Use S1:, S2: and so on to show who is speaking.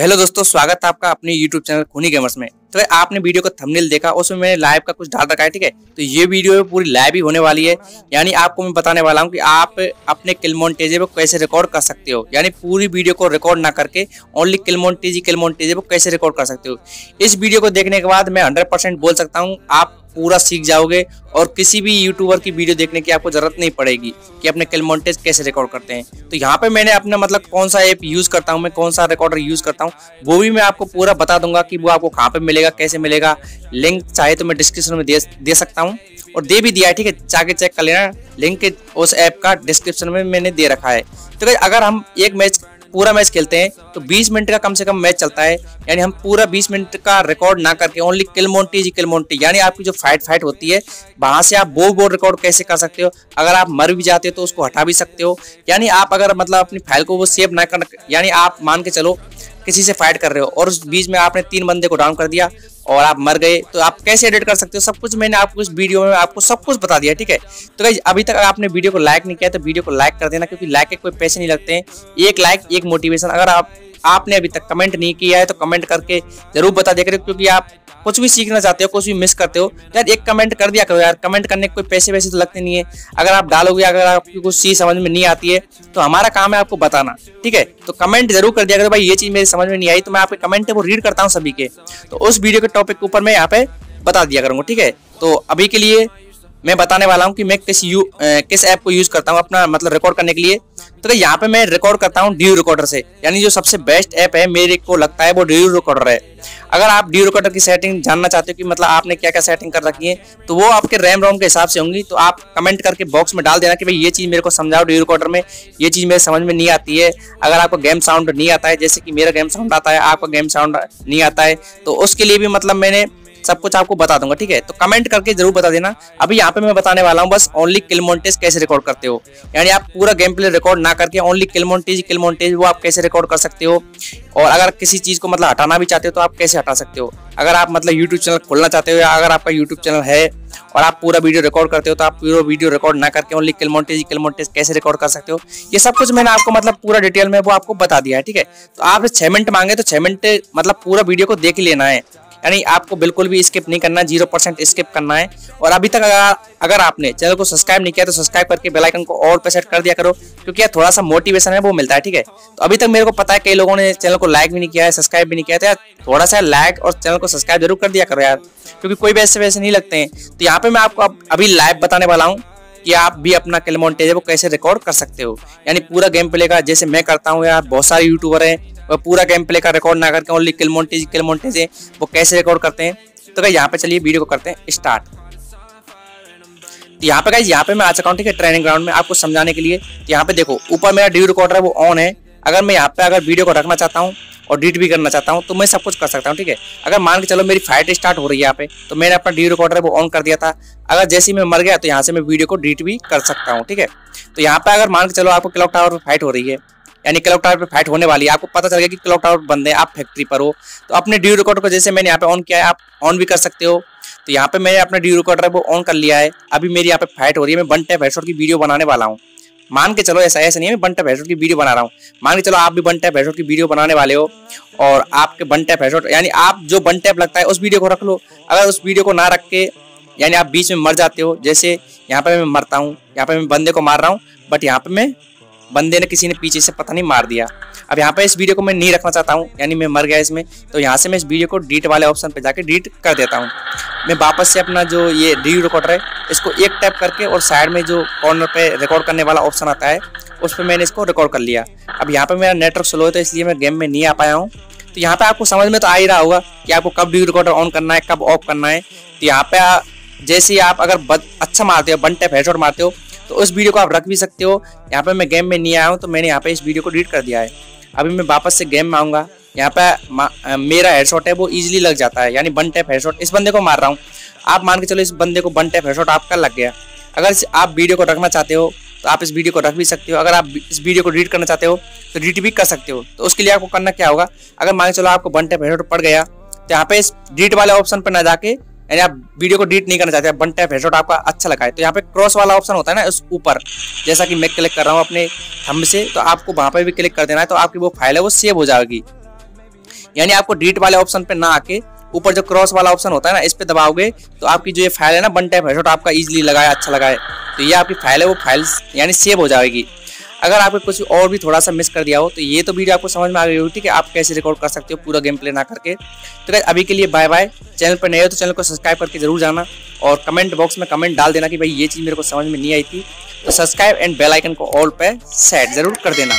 S1: Hello दोस्तों, स्वागत है आपका अपने यूट्यूब चैनल खूनी गेमर्स में। तो भाई, आपने वीडियो का थंबनेल देखा, उसमें मैंने लाइव का कुछ डाल रखा है, ठीक है? तो ये वीडियो पूरी लाइव ही होने वाली है। यानी आपको मैं बताने वाला हूँ कि आप अपने किलमोन्टेजे को कैसे रिकॉर्ड कर सकते हो। यानी पूरी वीडियो को रिकॉर्ड ना करके ओनली किलमोन्टेजी किलमोन्टेजे को कैसे रिकॉर्ड कर सकते हो। इस वीडियो को देखने के बाद मैं हंड्रेड बोल सकता हूँ, आप पूरा सीख जाओगे और किसी भी यूट्यूबर की वीडियो देखने की आपको ज़रूरत नहीं पड़ेगी कि अपने किलमोन्टेज कैसे रिकॉर्ड करते हैं। तो यहाँ पे मैंने अपना मतलब कौन सा ऐप यूज़ करता हूँ मैं कौन सा रिकॉर्डर यूज़ करता हूँ वो भी मैं आपको पूरा बता दूँगा कि वो आपको कहाँ पे मिलेगा कैसे मिलेगा। लिंक चाहे तो मैं डिस्क्रिप्शन में दे, दे सकता हूँ और दे भी दिया है ठीक है? जाके चेक कर लेना। लिंक उस ऐप का डिस्क्रिप्शन में मैंने दे रखा है। तो अगर हम एक मैच पूरा मैच खेलते हैं तो 20 मिनट का कम से कम मैच चलता है, यानी हम पूरा 20 मिनट का रिकॉर्ड ना करके ओनली किल मोन्टी जी किलमोन्टी यानी आपकी जो फाइट फाइट होती है, वहाँ से आप वो बोल रिकॉर्ड कैसे कर सकते हो? अगर आप मर भी जाते हो तो उसको हटा भी सकते हो, यानी आप अगर मतलब अपनी फ़ाइल को वो सेव ना कर, यानी आप मान के चलो किसी से फाइट कर रहे हो और उस बीच में आपने तीन बंदे को डाउन कर दिया और आप मर गए तो आप कैसे एडिट कर सकते हो? सब कुछ मैंने आपको इस वीडियो में आपको सब कुछ बता दिया, ठीक है? तो गाइज़ अभी तक आपने वीडियो को लाइक नहीं किया तो वीडियो को लाइक कर देना, क्योंकि लाइक के कोई पैसे नहीं लगते हैं। एक लाइक एक मोटिवेशन अगर आप, आपने अभी तक कमेंट नहीं किया है तो कमेंट करके ज़रूर बता दिया करें क्योंकि आप कुछ भी सीखना चाहते हो, कुछ भी मिस करते हो, यार एक कमेंट कर दिया करो यार। कमेंट करने के कोई पैसे वैसे तो लगते नहीं है। अगर आप डालोगे, अगर आपकी कुछ चीज़ समझ में नहीं आती है तो हमारा काम है आपको बताना, ठीक है? तो कमेंट ज़रूर कर दिया करो भाई, ये चीज़ मेरी समझ में नहीं आई तो मैं आपके कमेंट है वो रीड करता हूँ सभी के। तो उस वीडियो के टॉपिक के ऊपर मैं यहाँ पे बता दिया करूँगा, ठीक है? तो अभी के लिए मैं बताने वाला हूँ कि मैं किस यू किस ऐप को यूज़ करता हूँ अपना मतलब रिकॉर्ड करने के लिए। तो यहाँ पे मैं रिकॉर्ड करता हूँ ड्यू रिकॉर्डर से। यानी जो सबसे बेस्ट ऐप है, मेरे को लगता है वो ड्यू रिकॉर्डर है। अगर आप ड्यू रिकॉर्डर की सेटिंग जानना चाहते हो कि मतलब आपने क्या क्या सेटिंग कर रखी है तो वो आपके रैम रोम के हिसाब से होंगी। तो आप कमेंट करके बॉक्स में डाल देना कि भाई ये चीज़ मेरे को समझाओ ड्यू रिकॉर्डर में। ये चीज़ मेरे समझ में नहीं आती है। अगर आपको गेम साउंड नहीं आता है, जैसे कि मेरा गेम साउंड आता है, आपका गेम साउंड नहीं आता है तो उसके लिए भी मतलब मैंने सब कुछ आपको बता दूँगा, ठीक है? तो कमेंट करके ज़रूर बता देना। अभी यहाँ पे मैं बताने वाला हूँ, बस ओनली किलमोन्टेज कैसे रिकॉर्ड करते हो। यानी आप पूरा गेम प्ले रिकॉर्ड ना करके ओनली किलमोन्टेज किलमोन्टेज वो आप कैसे रिकॉर्ड कर सकते हो? और अगर किसी चीज़ को मतलब हटाना भी चाहते हो तो आप कैसे हटा सकते हो? अगर आप मतलब यूट्यूब चैनल खोलना चाहते हो या अगर आपका यूट्यूब चैनल है और आप पूरा वीडियो रिकॉर्ड करते हो तो आप पूरा वीडियो रिकॉर्ड ना करके ओनली किलमोन्टेज किलमोन्टेज कैसे रिकॉर्ड कर सकते हो? ये सब कुछ मैंने आपको मतलब पूरा डिटेल में वो आपको बता दिया है, ठीक है? तो आप छह मिनट मांगे तो छह मिनट मतलब पूरा वीडियो को देख लेना है। यानी आपको बिल्कुल भी स्किप नहीं करना ज़ीरो परसेंट स्किप करना है। और अभी तक अगर अगर आपने चैनल को सब्सक्राइब नहीं किया तो सब्सक्राइब करके बेल आइकन को और पे सेट कर दिया करो, क्योंकि यार थोड़ा सा मोटिवेशन है, वो मिलता है, ठीक है? तो अभी तक मेरे को पता है कई लोगों ने चैनल को लाइक भी नहीं किया है सब्सक्राइब भी नहीं किया था यार थोड़ा सा लाइक और चैनल को सब्सक्राइब ज़रूर कर दिया करो यार, क्योंकि कोई वैसे वैसे नहीं लगते हैं। तो यहाँ पे मैं आपको अभी लाइव बताने वाला हूँ कि आप भी अपना किलमोन्टेज को कैसे रिकॉर्ड कर सकते हो। यानी पूरा गेम प्ले का, जैसे मैं करता हूँ यार, बहुत सारे यूट्यूबर हैं वो पूरा गेम प्ले का रिकॉर्ड ना करके ओनली किलमोन्टेज किलमोन्टेज है वो कैसे रिकॉर्ड करते हैं? तो क्या यहाँ पे चलिए वीडियो को करते हैं स्टार्ट तो यहाँ पे यहाँ पे मैं आ चुका हूँ ठीक है ट्रेनिंग ग्राउंड में आपको समझाने के लिए तो यहाँ पे देखो, ऊपर मेरा ड्यू रिकॉर्डर है, वो ऑन है। अगर मैं यहाँ पे अगर वीडियो को रखना चाहता हूँ और डिट भी करना चाहता हूँ तो मैं सब कुछ कर सकता हूँ, ठीक है? अगर मान के चलो मेरी फाइट स्टार्ट हो रही है यहाँ पे तो मैंने अपना डी रिकॉर्डर है, वो ऑन कर दिया था। अगर जैसे मैं मर गया तो यहाँ से मैं वीडियो को डिट भी कर सकता हूँ, ठीक है? तो यहाँ पे अगर मान के चलो आपको क्लॉक टावर पर फाइट हो रही है यानी क्लॉक टावर पे फाइट होने वाली है। आपको पता चल गया कि क्लॉक टावर बंदे आप फैक्ट्री पर हो। तो अपने ड्यू रिकॉर्डर को जैसे मैंने यहाँ पे ऑन किया है, आप ऑन भी कर सकते हो। तो यहाँ पे मैंने अपना ड्यू रिकॉर्डर वो ऑन कर लिया है। अभी मेरी यहाँ पे फाइट हो रही है। मैं वन टैप हेडशॉट की वीडियो बनाने वाला हूँ। मान के चलो, ऐसा ऐसा नहीं है, मैं वन टैप हेडशॉट की वीडियो बना रहा हूँ। मान के चलो, आप भी वन टैप हेडशॉट की वीडियो बनाने वाले हो और आपके वन टैप हेडशॉट यानी आप जो वन टैप लगता है, उस वीडियो को रख लो। अगर उस वीडियो को ना रख के, यानी आप बीच में मर जाते हो, जैसे यहाँ पे मैं मरता हूँ, यहाँ पे मैं बंदे को मार रहा हूँ बट यहाँ पे मैं बंदे ने किसी ने पीछे से पता नहीं मार दिया। अब यहाँ पर इस वीडियो को मैं नहीं रखना चाहता हूँ, यानी मैं मर गया इसमें तो यहाँ से मैं इस वीडियो को डीट वाले ऑप्शन पर जाकर डीट कर देता हूँ। मैं वापस से अपना जो ये डी रिकॉर्डर है, इसको एक टैप करके और साइड में जो कॉर्नर पे रिकॉर्ड करने वाला ऑप्शन आता है, उस पर मैंने इसको रिकॉर्ड कर लिया। अब यहाँ पर मेरा नेटवर्क स्लो है तो इसलिए मैं गेम में नहीं आ पाया हूँ। तो यहाँ पे आपको समझ में तो आ ही रहा होगा कि आपको कब डी रिकॉर्डर ऑन करना है, कब ऑफ़ करना है। तो यहाँ पे जैसे ही आप अगर अच्छा मारते हो वन टैप हेडशॉट मारते हो तो उस वीडियो को आप रख भी सकते हो। यहाँ पर मैं गेम में नहीं आया हूँ तो मैंने यहाँ पे इस वीडियो को डिलीट कर दिया है। अभी मैं वापस से गेम में आऊँगा। यहाँ पर मेरा हेडशॉट है, वो ईजिली लग जाता है, यानी वन टैप हेडशॉट इस बंदे को मार रहा हूँ। आप मान के चलो इस बंदे को वन टैप हेडशॉट आपका लग गया। अगर आप वीडियो को रखना चाहते हो तो आप इस वीडियो को रख भी सकते हो। अगर आप इस वीडियो को डिलीट करना चाहते हो तो डिलीट भी कर सकते हो। तो उसके लिए आपको करना क्या होगा? अगर मान के चलो आपको वन टैप हेडशॉट पड़ गया तो यहाँ पे इस डिलीट वाले ऑप्शन पर ना जाके यानी आप वीडियो को डिलीट नहीं करना चाहते वन टैप हेडशॉट आपका अच्छा लगा है। तो यहाँ पे क्रॉस वाला ऑप्शन होता है ना, उस ऊपर। जैसा कि मैं क्लिक कर रहा हूँ अपने थंब से तो आपको वहाँ पर भी क्लिक कर देना है तो आपकी वो फ़ाइल है, वो सेव हो जाएगी। यानी आपको डिलीट वाले ऑप्शन पे ना आके, ऊपर जो क्रॉस वाला ऑप्शन होता है ना, इस पर दबाओगे तो आपकी जो ये फ़ाइल है ना वन टाइप हेडशॉट आपका इजीली लगाए अच्छा लगाए तो ये आपकी फ़ाइल है, वो फ़ाइल यानी सेव हो जाएगी। अगर आपको कुछ और भी थोड़ा सा मिस कर दिया हो तो ये तो वीडियो आपको समझ में आ गई होगी ठीक है आप कैसे रिकॉर्ड कर सकते हो पूरा गेम प्ले ना करके। तो क्या अभी के लिए बाय बाय चैनल पर नए हो तो चैनल को सब्सक्राइब करके ज़रूर जाना और कमेंट बॉक्स में कमेंट डाल देना कि भाई ये चीज़ मेरे को समझ में नहीं आई थी। तो सब्सक्राइब एंड बेलाइकन को ऑल पे सेट ज़रूर कर देना।